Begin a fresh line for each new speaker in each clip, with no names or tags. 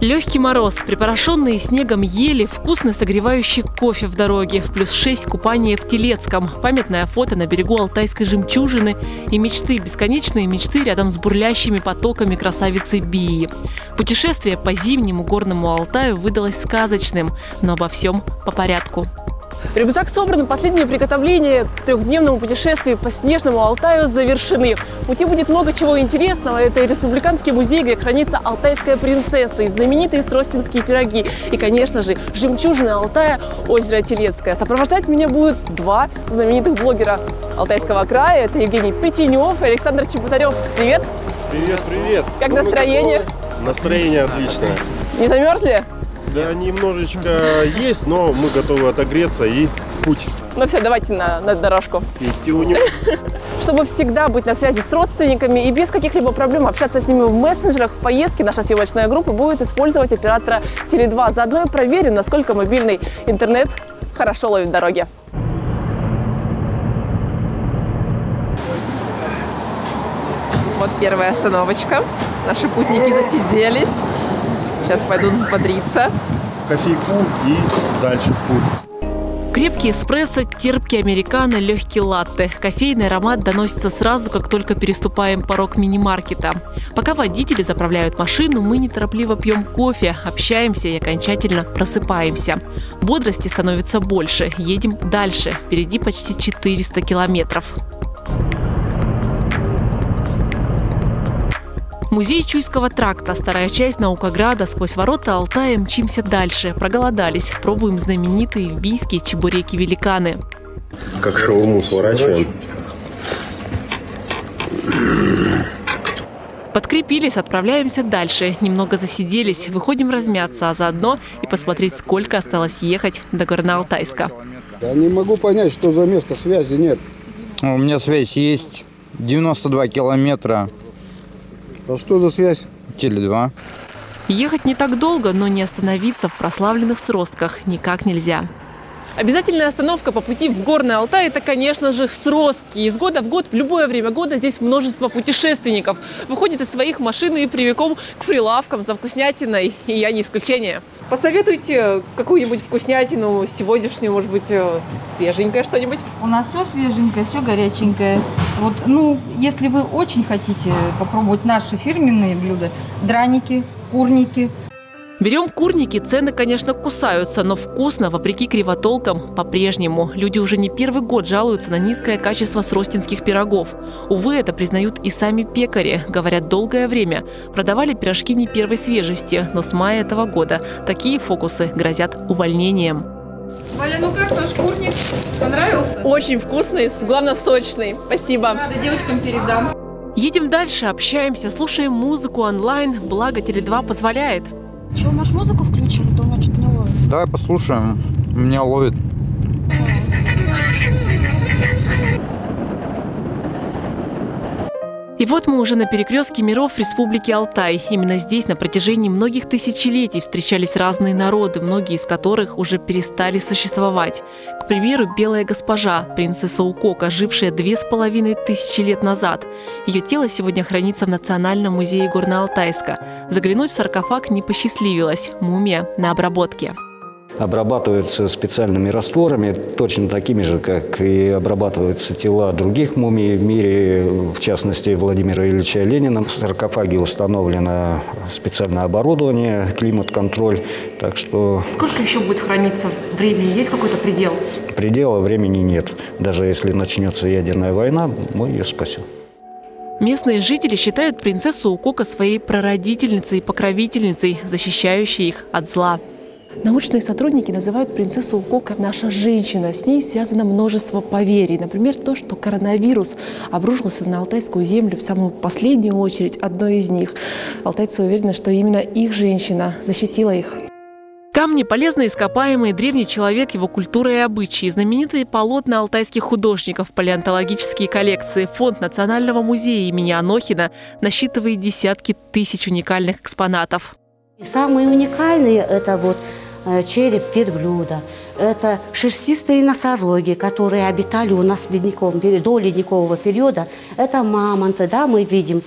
Легкий мороз, припорошенные снегом ели, вкусный согревающий кофе в дороге, в плюс 6 купание в Телецком, памятное фото на берегу Алтайской жемчужины и мечты, бесконечные мечты рядом с бурлящими потоками красавицы Бии. Путешествие по зимнему горному Алтаю выдалось сказочным, но обо всем по порядку.
Рюкзак собран, последние приготовления к трехдневному путешествию по снежному Алтаю завершены. В пути будет много чего интересного. Это и республиканский музей, где хранится алтайская принцесса, и знаменитые сростинские пироги. И, конечно же, жемчужина Алтая – озеро Телецкое. Сопровождать меня будут два знаменитых блогера Алтайского края. Это Евгений Петенев и Александр Чеботарев. Привет!
Привет, привет!
Как настроение?
Настроение отличное.
Не замерзли?
Да, немножечко есть, но мы готовы отогреться и в путь.
Ну все, давайте на, на дорожку.
Идти у них.
Чтобы всегда быть на связи с родственниками и без каких-либо проблем общаться с ними в мессенджерах, в поездке наша съемочная группа будет использовать оператора Теле2. Заодно и проверим, насколько мобильный интернет хорошо ловит дороги. Вот первая остановочка. Наши путники засиделись. Сейчас пойдут взбодриться.
Кофейку и дальше в путь.
Крепкий эспрессо, терпкий американо, легкий латте. Кофейный аромат доносится сразу, как только переступаем порог мини-маркета. Пока водители заправляют машину, мы неторопливо пьем кофе, общаемся и окончательно просыпаемся. Бодрости становится больше. Едем дальше. Впереди почти 400 километров. Музей Чуйского тракта, старая часть Наукограда, сквозь ворота Алтая мчимся дальше. Проголодались, пробуем знаменитые бийские чебуреки-великаны.
Как шаурму сворачиваем.
Подкрепились, отправляемся дальше. Немного засиделись, выходим размяться, а заодно и посмотреть, сколько осталось ехать до Горно-Алтайска.
Я не могу понять, что за место, связи нет.
У меня связь есть 92 километра.
А что за связь?
Теле2.
Ехать не так долго, но не остановиться в прославленных сростках никак нельзя.
Обязательная остановка по пути в Горный Алтай – это, конечно же, Сростки. Из года в год, в любое время года здесь множество путешественников. Выходят из своих машин и прямиком к прилавкам за вкуснятиной. И я не исключение. Посоветуйте какую-нибудь вкуснятину сегодняшнюю, может быть, э, свеженькое что-нибудь.
У нас все свеженькое, все горяченькое. Вот, ну, если вы очень хотите попробовать наши фирменные блюда, драники, курники,
Берем курники, цены, конечно, кусаются, но вкусно, вопреки кривотолкам, по-прежнему. Люди уже не первый год жалуются на низкое качество сростинских пирогов. Увы, это признают и сами пекари. Говорят, долгое время продавали пирожки не первой свежести, но с мая этого года такие фокусы грозят увольнением.
Валя, ну как наш курник? Понравился?
Очень вкусный, главное, сочный. Спасибо.
Надо девочкам передам.
Едем дальше, общаемся, слушаем музыку онлайн, благо Теле2 позволяет.
Че, может, музыку включим? А у меня что-то не ловит.
Давай послушаем. Меня ловит.
И вот мы уже на перекрестке миров Республики Алтай. Именно здесь на протяжении многих тысячелетий встречались разные народы, многие из которых уже перестали существовать. К примеру, белая госпожа, принцесса Укока, жившая две с половиной тысячи лет назад. Ее тело сегодня хранится в Национальном музее Горно-Алтайска. Заглянуть в саркофаг не посчастливилось. Мумия на обработке
обрабатываются специальными растворами, точно такими же, как и обрабатываются тела других мумий в мире, в частности Владимира Ильича Ленина. В саркофаге установлено специальное оборудование, климат-контроль, так что...
Сколько еще будет храниться времени? Есть какой-то предел?
Предела времени нет. Даже если начнется ядерная война, мы ее спасем.
Местные жители считают принцессу Укока своей прародительницей и покровительницей, защищающей их от зла. Научные сотрудники называют принцессу Укока «наша женщина». С ней связано множество поверий. Например, то, что коронавирус обрушился на алтайскую землю в самую последнюю очередь, одной из них. Алтайцы уверены, что именно их женщина защитила их. Камни – полезные ископаемые, древний человек, его культура и обычаи, знаменитые полотна алтайских художников, палеонтологические коллекции. Фонд Национального музея имени Анохина насчитывает десятки тысяч уникальных экспонатов.
Самые уникальные – это вот э, череп верблюда, это шерстистые носороги, которые обитали у нас ледниковом, до ледникового периода. Это мамонты, да, мы видим.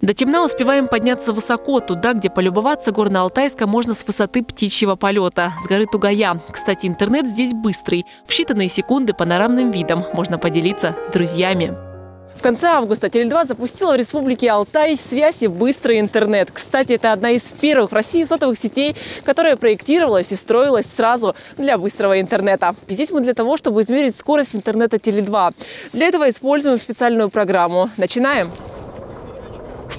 До темна успеваем подняться высоко, туда, где полюбоваться Горно-Алтайска можно с высоты птичьего полета, с горы Тугая. Кстати, интернет здесь быстрый. В считанные секунды панорамным видом можно поделиться с друзьями.
В конце августа Теле2 запустила в Республике Алтай связь и быстрый интернет. Кстати, это одна из первых в России сотовых сетей, которая проектировалась и строилась сразу для быстрого интернета. Здесь мы для того, чтобы измерить скорость интернета Теле2. Для этого используем специальную программу. Начинаем!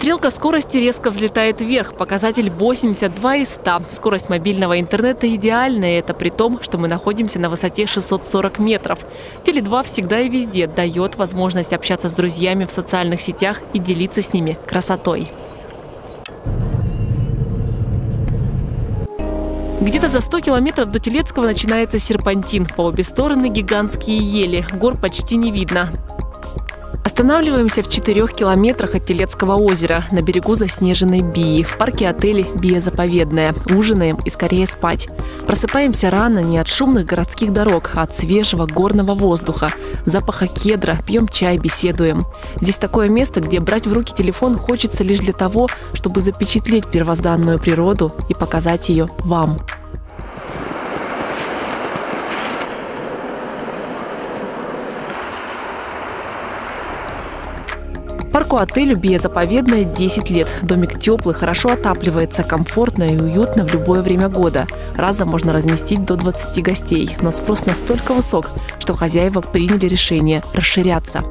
Стрелка скорости резко взлетает вверх, показатель 82 из 100. Скорость мобильного интернета идеальная, это при том, что мы находимся на высоте 640 метров. Теле2 всегда и везде дает возможность общаться с друзьями в социальных сетях и делиться с ними красотой. Где-то за 100 километров до Телецкого начинается серпантин. По обе стороны гигантские ели. Гор почти не видно. Останавливаемся в четырех километрах от Телецкого озера на берегу заснеженной Бии. В парке отеле Бия заповедная. Ужинаем и скорее спать. Просыпаемся рано не от шумных городских дорог, а от свежего горного воздуха. Запаха кедра, пьем чай, беседуем. Здесь такое место, где брать в руки телефон хочется лишь для того, чтобы запечатлеть первозданную природу и показать ее вам. Парку-отелю «Биозаповедная» 10 лет. Домик теплый, хорошо отапливается, комфортно и уютно в любое время года. Разом можно разместить до 20 гостей. Но спрос настолько высок, что хозяева приняли решение расширяться.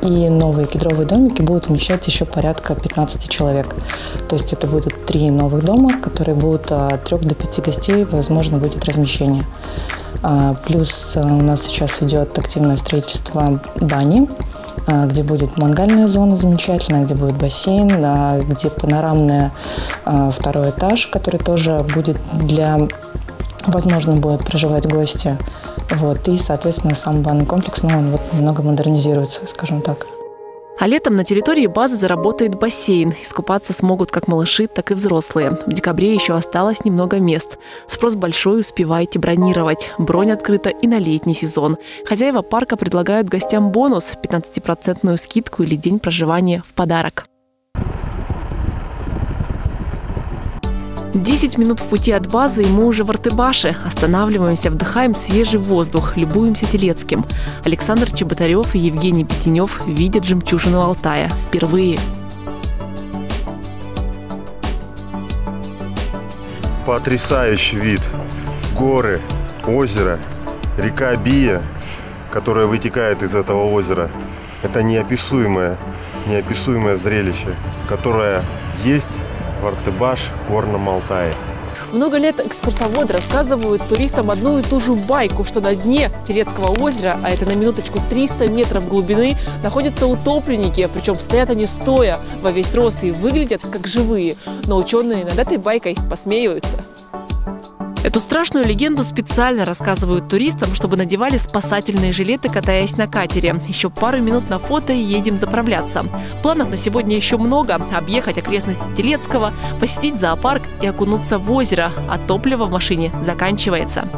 И новые кедровые домики будут вмещать еще порядка 15 человек. То есть это будут три новых дома, которые будут от 3 до 5 гостей, возможно, будет размещение. А, плюс э, у нас сейчас идет активное строительство бани, где будет мангальная зона замечательная, где будет бассейн, а, где панорамный второй этаж, который тоже будет для возможно будет проживать гости. Вот. И, соответственно, сам банный комплекс, ну, он вот немного модернизируется, скажем так.
А летом на территории базы заработает бассейн. Искупаться смогут как малыши, так и взрослые. В декабре еще осталось немного мест. Спрос большой, успевайте бронировать. Бронь открыта и на летний сезон. Хозяева парка предлагают гостям бонус – 15% скидку или день проживания в подарок. 10 минут в пути от базы, и мы уже в Артыбаше. Останавливаемся, вдыхаем свежий воздух, любуемся Телецким. Александр Чеботарев и Евгений Петенев видят жемчужину Алтая впервые.
Потрясающий вид. Горы, озеро, река Бия, которая вытекает из этого озера. Это неописуемое, неописуемое зрелище, которое есть Артыбаш, Горном Алтае.
Много лет экскурсоводы рассказывают туристам одну и ту же байку, что на дне Терецкого озера, а это на минуточку 300 метров глубины, находятся утопленники. Причем стоят они стоя во весь рост и выглядят как живые. Но ученые над этой байкой посмеиваются.
Эту страшную легенду специально рассказывают туристам, чтобы надевали спасательные жилеты, катаясь на катере. Еще пару минут на фото и едем заправляться. Планов на сегодня еще много. Объехать окрестности Телецкого, посетить зоопарк и окунуться в озеро. А топливо в машине заканчивается.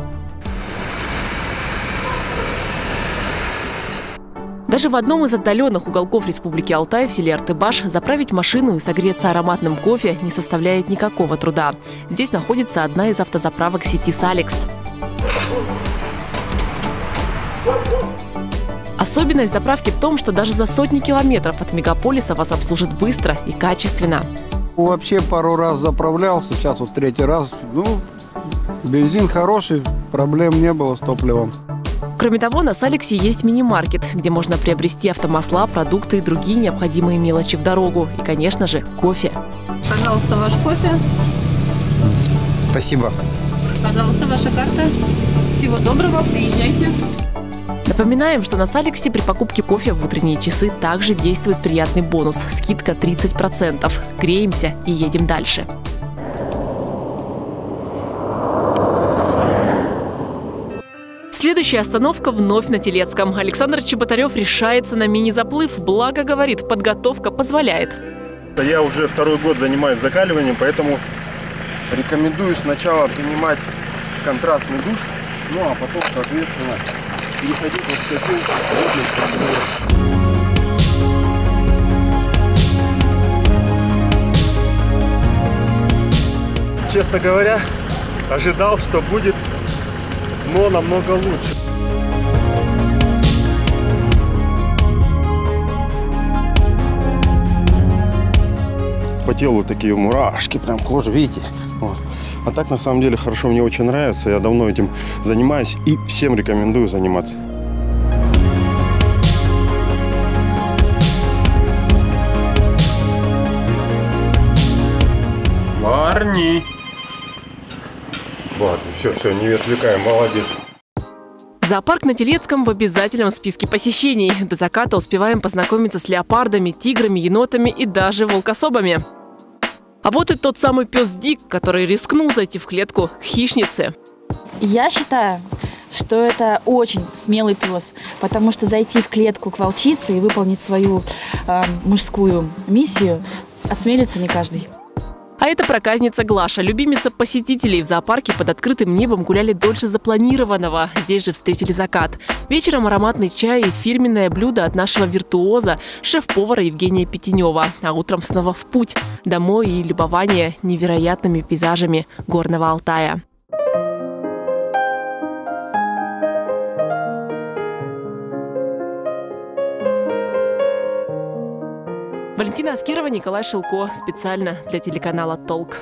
Даже в одном из отдаленных уголков Республики Алтай в селе Артыбаш заправить машину и согреться ароматным кофе не составляет никакого труда. Здесь находится одна из автозаправок сети «Саликс». Особенность заправки в том, что даже за сотни километров от мегаполиса вас обслужат быстро и качественно.
Вообще пару раз заправлялся, сейчас вот третий раз. Ну, бензин хороший, проблем не было с топливом.
Кроме того, на Саликсе есть мини-маркет, где можно приобрести автомасла, продукты и другие необходимые мелочи в дорогу. И, конечно же, кофе.
Пожалуйста, ваш кофе.
Спасибо.
Пожалуйста, ваша карта. Всего доброго, приезжайте.
Напоминаем, что на Саликсе при покупке кофе в утренние часы также действует приятный бонус – скидка 30%. Греемся и едем дальше. Следующая остановка вновь на Телецком. Александр Чеботарев решается на мини-заплыв, благо, говорит, подготовка позволяет.
Я уже второй год занимаюсь закаливанием, поэтому рекомендую сначала принимать контрастный душ, ну а потом, соответственно, переходить вот к таким Честно говоря, ожидал, что будет но намного лучше. По телу такие мурашки, прям кожа, видите? Вот. А так, на самом деле, хорошо, мне очень нравится. Я давно этим занимаюсь и всем рекомендую заниматься. Парни! Ладно, все, все, не отвлекаем, молодец.
Зоопарк на Телецком в обязательном списке посещений. До заката успеваем познакомиться с леопардами, тиграми, енотами и даже волкособами. А вот и тот самый пес Дик, который рискнул зайти в клетку к хищнице.
Я считаю, что это очень смелый пес, потому что зайти в клетку к волчице и выполнить свою э, мужскую миссию осмелится не каждый.
А это проказница Глаша, любимица посетителей в зоопарке под открытым небом гуляли дольше запланированного. Здесь же встретили закат. Вечером ароматный чай и фирменное блюдо от нашего виртуоза, шеф-повара Евгения Петенева. А утром снова в путь, домой и любование невероятными пейзажами Горного Алтая. Валентина Аскирова, Николай Шилко. Специально для телеканала «Толк».